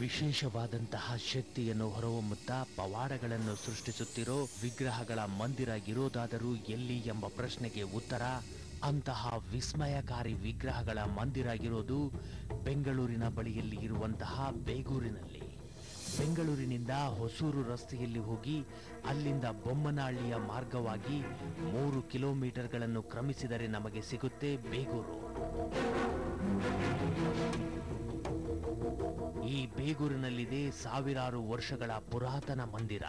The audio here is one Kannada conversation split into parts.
ವಿಶೇಷವಾದಂತಹ ಶಕ್ತಿಯನ್ನು ಹೊರಹೊಮ್ಮುತ್ತಾ ಪವಾಡಗಳನ್ನು ಸೃಷ್ಟಿಸುತ್ತಿರೋ ವಿಗ್ರಹಗಳ ಮಂದಿರ ಇರೋದಾದರೂ ಎಲ್ಲಿ ಎಂಬ ಪ್ರಶ್ನೆಗೆ ಉತ್ತರ, ಅಂತಹ ವಿಸ್ಮಯಕಾರಿ ವಿಗ್ರಹಗಳ ಮಂದಿರ ಇರೋದು ಬೆಂಗಳೂರಿನ ಬಳಿಯಲ್ಲಿ ಇರುವಂತಹ ಬೇಗೂರಿನಲ್ಲಿ. ಬೆಂಗಳೂರಿನಿಂದ ಹೊಸೂರು ರಸ್ತೆಯಲ್ಲಿ ಹೋಗಿ ಅಲ್ಲಿಂದ ಬೊಮ್ಮನಹಳ್ಳಿಯ ಮಾರ್ಗವಾಗಿ ಮೂರು ಕಿಲೋಮೀಟರ್ಗಳನ್ನು ಕ್ರಮಿಸಿದರೆ ನಮಗೆ ಸಿಗುತ್ತೆ ಬೇಗೂರು. ಈ ಬೇಗೂರಿನಲ್ಲಿದೆ ಸಾವಿರಾರು ವರ್ಷಗಳ ಪುರಾತನ ಮಂದಿರ.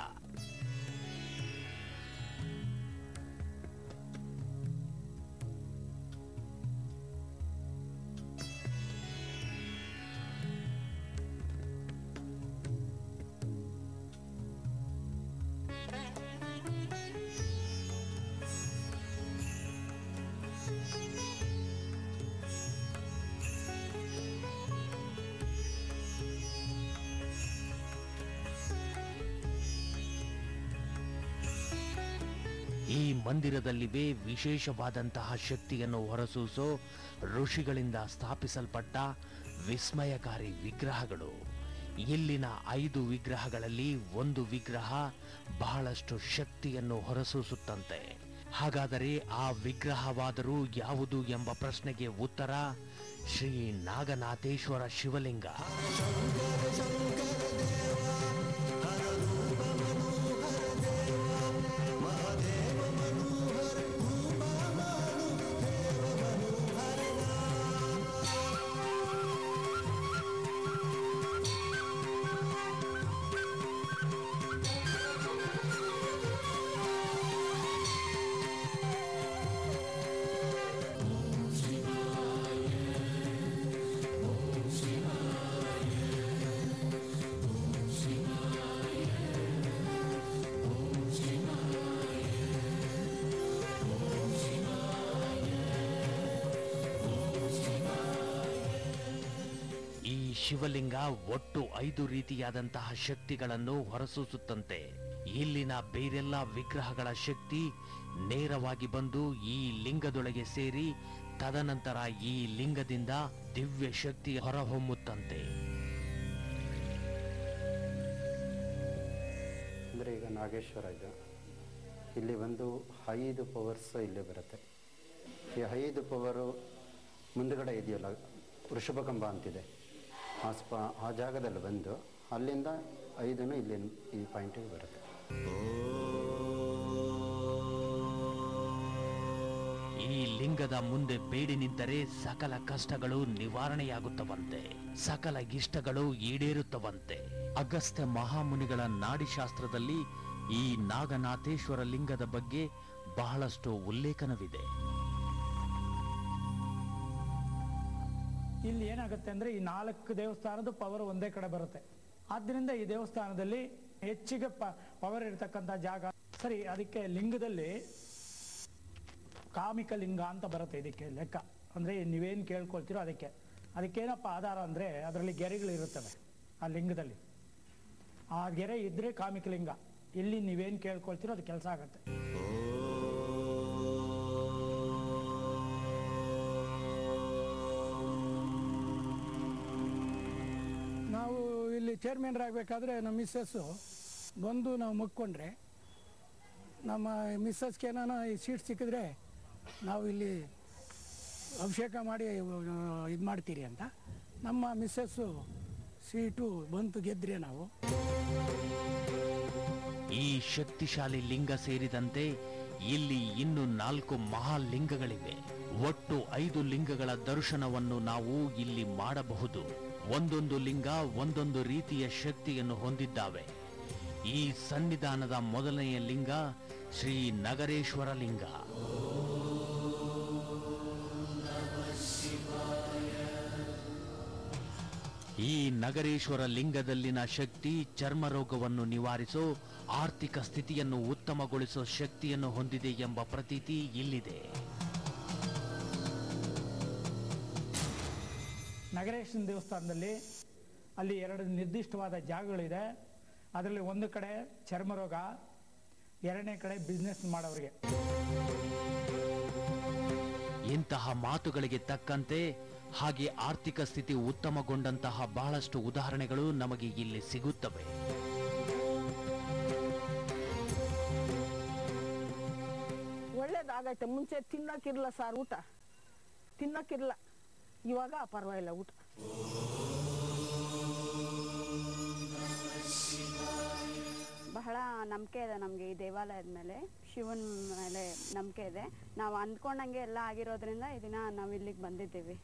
ಮಂದಿರದಲ್ಲಿವೆ ವಿಶೇಷವಾದಂತಹ ಶಕ್ತಿಯನ್ನು ಹೊರಸೂಸೋ ಋಷಿಗಳಿಂದ ಸ್ಥಾಪಿಸಲ್ಪಟ್ಟ ವಿಸ್ಮಯಕಾರಿ ವಿಗ್ರಹಗಳು. ಇಲ್ಲಿನ ಐದು ವಿಗ್ರಹಗಳಲ್ಲಿ ಒಂದು ವಿಗ್ರಹ ಬಹಳಷ್ಟು ಶಕ್ತಿಯನ್ನು ಹೊರಸೂಸುತ್ತಂತೆ. ಹಾಗಾದರೆ ಆ ವಿಗ್ರಹವಾದರೂ ಯಾವುದು ಎಂಬ ಪ್ರಶ್ನೆಗೆ ಉತ್ತರ ಶ್ರೀ ನಾಗನಾಥೇಶ್ವರ ಶಿವಲಿಂಗ. ಶಿವಲಿಂಗ ಒಟ್ಟು ಐದು ರೀತಿಯಾದಂತಹ ಶಕ್ತಿಗಳನ್ನು ಹೊರಸೂಸುತ್ತಂತೆ. ಇಲ್ಲಿನ ಬೇರೆಲ್ಲ ವಿಗ್ರಹಗಳ ಶಕ್ತಿ ನೇರವಾಗಿ ಬಂದು ಈ ಲಿಂಗದೊಳಗೆ ಸೇರಿ ತದನಂತರ ಈ ಲಿಂಗದಿಂದ ದಿವ್ಯ ಶಕ್ತಿ ಹೊರಹೊಮ್ಮುತ್ತಂತೆ. ಅಂದರೆ ಈಗ ನಾಗೇಶ್ವರ ಇದು ಇಲ್ಲಿ ಒಂದು ಐದು ಪವರ್ಸ್ ಇಲ್ಲಿ ಬರುತ್ತೆ. ಈ ಐದು ಪವರು ಮುಂದುಗಡೆ ಇದೆಯಲ್ಲ, ವೃಷಭಕಂಬ ಅಂತಿದೆ. ಆ ಸ್ಪ ಆ ಜಾಗದಲ್ಲಿ ಬಂದು ಅಲ್ಲಿಂದ ಐದನ್ನು ಇಲ್ಲಿ ಈ ಪಾಯಿಂಟಿಗೆ ಬರುತ್ತೆ. ಈ ಲಿಂಗದ ಮುಂದೆ ಬೇಡಿ ನಿಂತರೆ ಸಕಲ ಕಷ್ಟಗಳು ನಿವಾರಣೆಯಾಗುತ್ತವಂತೆ, ಸಕಲ ಇಷ್ಟಗಳು ಈಡೇರುತ್ತವಂತೆ. ಅಗಸ್ತ್ಯ ಮಹಾಮುನಿಗಳ ನಾಡಿಶಾಸ್ತ್ರದಲ್ಲಿ ಈ ನಾಗನಾಥೇಶ್ವರ ಲಿಂಗದ ಬಗ್ಗೆ ಬಹಳಷ್ಟು ಉಲ್ಲೇಖನವಿದೆ. ಇಲ್ಲಿ ಏನಾಗುತ್ತೆ ಅಂದ್ರೆ ಈ ನಾಲ್ಕು ದೇವಸ್ಥಾನದ ಪವರ್ ಒಂದೇ ಕಡೆ ಬರುತ್ತೆ. ಆದ್ದರಿಂದ ಈ ದೇವಸ್ಥಾನದಲ್ಲಿ ಹೆಚ್ಚಿಗೆ ಪವರ್ ಇರತಕ್ಕಂಥ ಜಾಗ. ಸರಿ, ಅದಕ್ಕೆ ಲಿಂಗದಲ್ಲಿ ಕಾಮಿಕ ಲಿಂಗ ಅಂತ ಬರುತ್ತೆ ಇದಕ್ಕೆ ಲೆಕ್ಕ. ಅಂದ್ರೆ ನೀವೇನು ಕೇಳ್ಕೊಳ್ತೀರೋ ಅದಕ್ಕೆ. ಅದಕ್ಕೇನಪ್ಪ ಆಧಾರ ಅಂದ್ರೆ ಅದರಲ್ಲಿ ಗೆರೆಗಳು ಇರುತ್ತವೆ ಆ ಲಿಂಗದಲ್ಲಿ. ಆ ಗೆರೆ ಇದ್ರೆ ಕಾಮಿಕ ಲಿಂಗ. ಇಲ್ಲಿ ನೀವೇನು ಕೇಳ್ಕೊಳ್ತೀರೋ ಅದು ಕೆಲಸ ಆಗುತ್ತೆ. ಇಲ್ಲಿ ಚೇರ್ಮನ್ರಾಗಬೇಕಾದ್ರೆ ನಮ್ಮ ಮಿಸ್ಸಸ್ಸು ಬಂದು ನಾವು ಮುಕ್ಕೊಂಡ್ರೆ ನಮ್ಮ ಮಿಸ್ಸಸ್ಗೆ ಏನಾನ ಈ ಸೀಟ್ ಸಿಕ್ಕಿದ್ರೆ ನಾವು ಇಲ್ಲಿ ಅಭಿಷೇಕ ಮಾಡಿ ಇದು ಮಾಡ್ತೀರಿ ಅಂತ. ನಮ್ಮ ಮಿಸ್ಸಸ್ಸು ಸೀಟು ಬಂತು ಗೆದ್ರೆ ನಾವು. ಈ ಶಕ್ತಿಶಾಲಿ ಲಿಂಗ ಸೇರಿದಂತೆ ಇಲ್ಲಿ ಇನ್ನು ನಾಲ್ಕು ಮಹಾಲಿಂಗಗಳಿವೆ. ಒಟ್ಟು ಐದು ಲಿಂಗಗಳ ದರ್ಶನವನ್ನು ನಾವು ಇಲ್ಲಿ ಮಾಡಬಹುದು. ಒಂದೊಂದು ಲಿಂಗ, ಒಂದೊಂದು ರೀತಿಯ ಶಕ್ತಿಯನ್ನು ಹೊಂದಿದ್ದಾವೆ. ಈ ಸನ್ನಿಧಾನದ ಮೊದಲನೆಯ ಲಿಂಗ ಶ್ರೀ ನಗರೇಶ್ವರ ಲಿಂಗ. ಈ ನಗರೇಶ್ವರ ಲಿಂಗದಲ್ಲಿನ ಶಕ್ತಿ ಚರ್ಮ ರೋಗವನ್ನು ನಿವಾರಿಸೋ ಆರ್ಥಿಕ ಸ್ಥಿತಿಯನ್ನು ಉತ್ತಮಗೊಳಿಸೋ ಶಕ್ತಿಯನ್ನು ಹೊಂದಿದೆ ಎಂಬ ಪ್ರತೀತಿ ಇಲ್ಲಿದೆ. ನಗರೇಶನ ದೇವಸ್ಥಾನದಲ್ಲಿ ಅಲ್ಲಿ ಎರಡು ನಿರ್ದಿಷ್ಟವಾದ ಜಾಗಗಳಿದೆ. ಅದರಲ್ಲಿ ಒಂದು ಕಡೆ ಚರ್ಮರೋಗ ಎರಡನೇ ಕಡೆ ಬಿಸ್ನೆಸ್ ಮಾಡೋರಿಗೆ. ಇಂತಹ ಮಾತುಗಳಿಗೆ ತಕ್ಕಂತೆ ಹಾಗೆ ಆರ್ಥಿಕ ಸ್ಥಿತಿ ಉತ್ತಮಗೊಂಡಂತಹ ಬಹಳಷ್ಟು ಉದಾಹರಣೆಗಳು ನಮಗೆ ಇಲ್ಲಿ ಸಿಗುತ್ತವೆ. ಒಳ್ಳೇದಾಗೈತೆ. ಮುಂಚೆ ತಿನ್ನಕ್ಕಿರಲ್ಲ ಸರ್ ಊಟ. ತಿನ್ನೋಕ್ಕಿರಲ್ಲ ಇವಾಗ ಪರವಾಗಿಲ್ಲ ಊಟ. ಬಹಳ ನಂಬಿಕೆ ಇದೆ ನಮಗೆ ಈ ದೇವಾಲಯದ ಮೇಲೆ, ಶಿವನ ಮೇಲೆ ನಂಬಿಕೆ ಇದೆ. ನಾವು ಅಂದ್ಕೊಂಡಂಗೆ ಎಲ್ಲ ಆಗಿರೋದ್ರಿಂದ ಇದನ್ನ ದಿನ ನಾವು ಇಲ್ಲಿಗೆ ಬಂದಿದ್ದೀವಿ.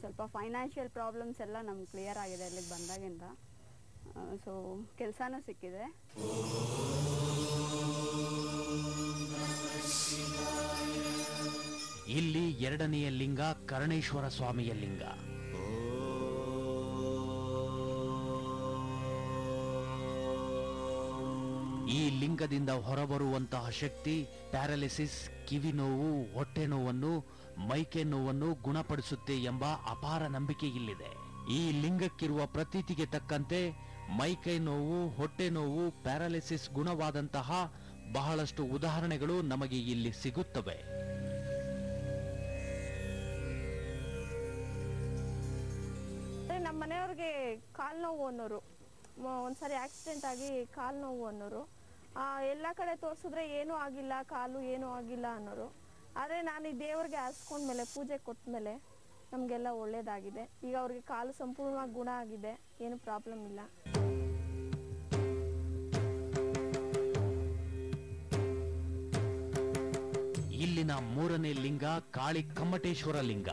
ಸ್ವಲ್ಪ ಫೈನಾನ್ಷಿಯಲ್ ಪ್ರಾಬ್ಲಮ್ಸ್ ಎಲ್ಲ ನಮ್ಗೆ ಕ್ಲಿಯರ್ ಆಗಿದೆ ಇಲ್ಲಿಗೆ ಬಂದಾಗಿಂದ. ಸೊ ಕೆಲಸನೂ ಸಿಕ್ಕಿದೆ. ಇಲ್ಲಿ ಎರಡನೆಯ ಲಿಂಗ ಕರ್ಣೇಶ್ವರ ಸ್ವಾಮಿಯ ಲಿಂಗ. ಈ ಲಿಂಗದಿಂದ ಹೊರಬರುವಂತಹ ಶಕ್ತಿ ಪ್ಯಾರಾಲಿಸಿಸ್, ಕಿವಿ ನೋವು, ಹೊಟ್ಟೆ ನೋವನ್ನು, ಮೈಕೆ ನೋವನ್ನು ಗುಣಪಡಿಸುತ್ತೆ ಎಂಬ ಅಪಾರ ನಂಬಿಕೆ ಇಲ್ಲಿದೆ. ಈ ಲಿಂಗಕ್ಕಿರುವ ಪ್ರತೀತಿಗೆ ತಕ್ಕಂತೆ ಮೈಕೈ ನೋವು, ಹೊಟ್ಟೆ ನೋವು, ಪ್ಯಾರಾಲಿಸಿಸ್ ಗುಣವಾದಂತಹ ಬಹಳಷ್ಟು ಉದಾಹರಣೆಗಳು ನಮಗೆ ಇಲ್ಲಿ ಸಿಗುತ್ತವೆ. ನಮ್ಮ ಮನೆಯವ್ರಿಗೆ ಕಾಲು ನೋವು ಅನ್ನೋರು ಒಂದ್ಸರಿ ಆಕ್ಸಿಡೆಂಟ್ ಆಗಿ ಕಾಲು ನೋವು ಅನ್ನೋರು ಎಲ್ಲ ಕಡೆ ತೋರಿಸಿದ್ರೆ ಏನೂ ಆಗಿಲ್ಲ, ಕಾಲು ಏನೂ ಆಗಿಲ್ಲ ಅನ್ನೋರು. ಆದರೆ ನಾನು ಈ ದೇವ್ರಿಗೆ ಹಸ್ಕೊಂಡ್ಮೇಲೆ ಪೂಜೆ ಕೊಟ್ಮೇಲೆ ನಮಗೆಲ್ಲ ಒಳ್ಳೇದಾಗಿದೆ. ಈಗ ಅವ್ರಿಗೆ ಕಾಲು ಸಂಪೂರ್ಣವಾಗಿ ಗುಣ ಆಗಿದೆ, ಏನು ಪ್ರಾಬ್ಲಮ್ ಇಲ್ಲ. ಇಲ್ಲಿನ ಮೂರನೇ ಲಿಂಗ ಕಾಳಿ ಕಮ್ಮಟೇಶ್ವರ ಲಿಂಗ.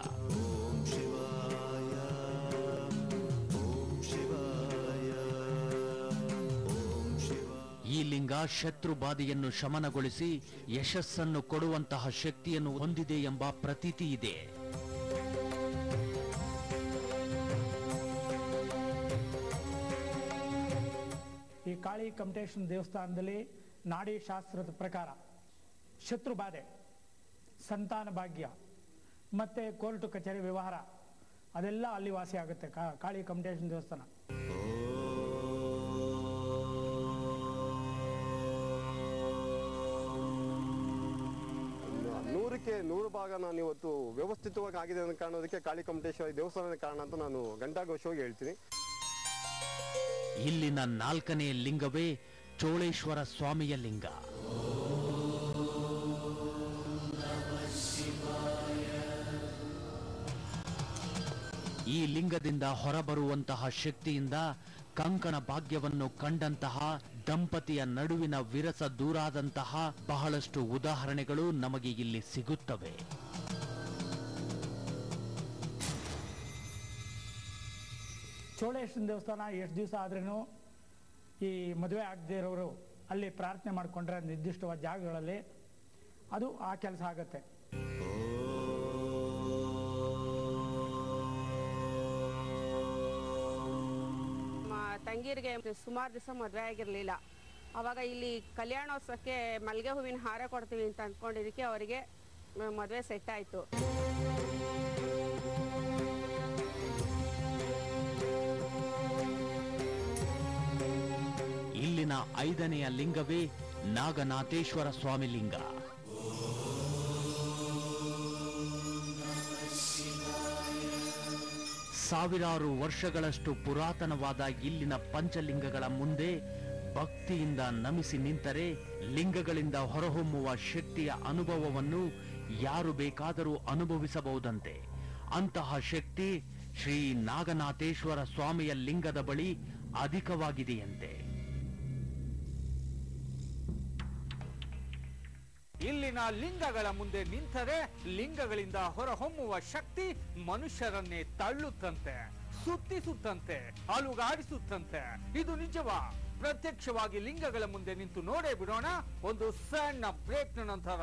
ಲಿಂಗ ಶತ್ರು ಬಾಧೆಯನ್ನು ಶಮನಗೊಳಿಸಿ ಯಶಸ್ಸನ್ನು ಕೊಡುವಂತಹ ಶಕ್ತಿಯನ್ನು ಹೊಂದಿದೆ ಎಂಬ ಪ್ರತೀತಿ ಇದೆ. ಈ ಕಾಳಿ ಕಮಟೇಶ್ವರ ದೇವಸ್ಥಾನದಲ್ಲಿ ನಾಡಿ ಶಾಸ್ತ್ರದ ಪ್ರಕಾರ ಶತ್ರು ಬಾಧೆ, ಸಂತಾನ ಭಾಗ್ಯ, ಮತ್ತೆ ಕೋರ್ಟು ಕಚೇರಿ ವ್ಯವಹಾರ ಅದೆಲ್ಲ ಅಲ್ಲಿ ವಾಸಿ ಆಗುತ್ತೆ ಕಾಳಿ ಕಮಟೇಶ್ವರ ದೇವಸ್ಥಾನ. ನೂರಕ್ಕೆ ನೂರು ಭಾಗ ನಾನು ಇವತ್ತು ವ್ಯವಸ್ಥಿತವಾಗಿ ಆಗಿದೆ ಅನ್ನೋ ಕಾರಣದಕ್ಕೆ ಕಾಳಿ ಕಮಟೇಶ್ವರಿ ದೇವಸ್ಥಾನದ ಕಾರಣ ಅಂತ ನಾನು ಘಂಟಾಘೋಷವಾಗಿ ಹೇಳ್ತೀನಿ. ಇಲ್ಲಿನ ನಾಲ್ಕನೇ ಲಿಂಗವೇ ಚೋಳೇಶ್ವರ ಸ್ವಾಮಿಯ ಲಿಂಗ. ಈ ಲಿಂಗದಿಂದ ಹೊರಬರುವಂತಹ ಶಕ್ತಿಯಿಂದ ಕಂಕಣ ಭಾಗ್ಯವನ್ನು ಕಂಡಂತಹ ದಂಪತಿಯ ನಡುವಿನ ವಿರಸ ದೂರಾದಂತಹ ಬಹಳಷ್ಟು ಉದಾಹರಣೆಗಳು ನಮಗೆ ಇಲ್ಲಿ ಸಿಗುತ್ತವೆ. ಚೋಳೇಶ್ವರ ದೇವಸ್ಥಾನ ಎಷ್ಟು ದಿವಸ ಆದ್ರೂ ಈ ಮದುವೆ ಆಗದೇ ಇರೋರು ಅಲ್ಲಿ ಪ್ರಾರ್ಥನೆ ಮಾಡಿಕೊಂಡ್ರೆ ನಿರ್ದಿಷ್ಟವಾದ ಜಾಗಗಳಲ್ಲಿ ಅದು ಆ ಕೆಲಸ ಆಗುತ್ತೆ. ನಮ್ಮ ತಂಗಿಯರಿಗೆ ಸುಮಾರು ದಿವಸ ಮದುವೆ ಆಗಿರಲಿಲ್ಲ. ಅವಾಗ ಇಲ್ಲಿ ಕಲ್ಯಾಣೋತ್ಸವಕ್ಕೆ ಮಲ್ಲಿಗೆ ಹೂವಿನ ಹಾರ ಕೊಡ್ತೀವಿ ಅಂತ ಅಂದ್ಕೊಂಡಿದ್ದಕ್ಕೆ ಅವರಿಗೆ ಮದುವೆ ಸೆಟ್ ಆಯಿತು. ಇಲ್ಲಿನ ಐದನೆಯ ಲಿಂಗವೇ ನಾಗನಾಥೇಶ್ವರ ಸ್ವಾಮಿ ಲಿಂಗ. ಸಾವಿರಾರು ವರ್ಷಗಳಷ್ಟು ಪುರಾತನವಾದ ಇಲ್ಲಿನ ಪಂಚಲಿಂಗಗಳ ಮುಂದೆ ಭಕ್ತಿಯಿಂದ ನಮಿಸಿ ನಿಂತರೆ ಲಿಂಗಗಳಿಂದ ಹೊರಹೊಮ್ಮುವ ಶಕ್ತಿಯ ಅನುಭವವನ್ನು ಯಾರು ಬೇಕಾದರೂ ಅನುಭವಿಸಬಹುದಂತೆ. ಅಂತಹ ಶಕ್ತಿ ಶ್ರೀ ನಾಗನಾಥೇಶ್ವರ ಸ್ವಾಮಿಯ ಲಿಂಗದ ಬಳಿ ಅಧಿಕವಾಗಿದೆಯಂತೆ. ಇಲ್ಲಿನ ಲಿಂಗಗಳ ಮುಂದೆ ನಿಂತರೆ ಲಿಂಗಗಳಿಂದ ಹೊರಹೊಮ್ಮುವ ಶಕ್ತಿ ಮನುಷ್ಯರನ್ನೇ ತಳ್ಳುತ್ತಂತೆ, ಸುತ್ತಿಸುತ್ತಂತೆ, ಅಲುಗಾಡಿಸುತ್ತಂತೆ. ಇದು ನಿಜವಾ? ಪ್ರತ್ಯಕ್ಷವಾಗಿ ಲಿಂಗಗಳ ಮುಂದೆ ನಿಂತು ನೋಡೇ ಬಿಡೋಣ. ಒಂದು ಸಣ್ಣ ಬ್ರೇಕ್ ನಂತರ.